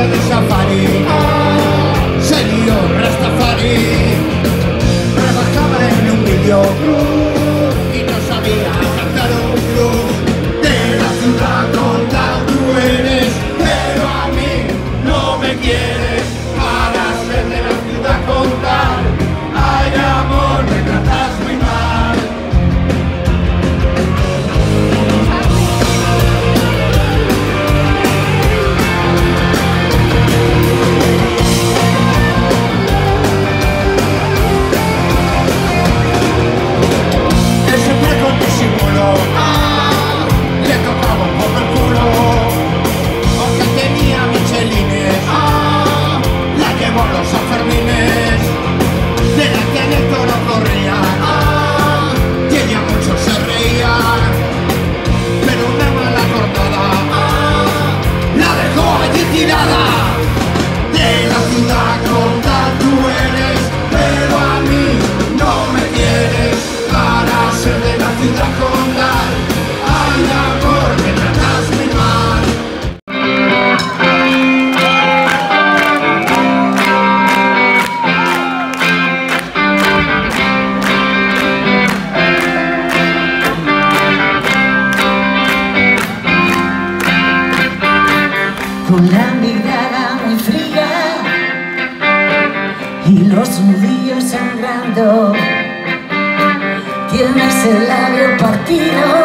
grande chafariz con la mirada muy fría y los nudillos sangrando. Tienes el labio partido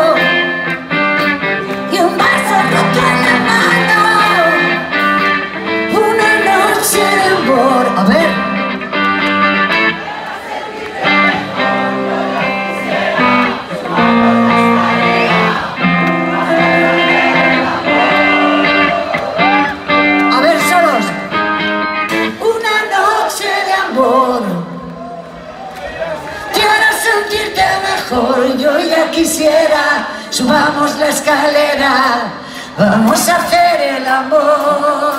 quisiera, subamos la escalera, vamos a hacer el amor.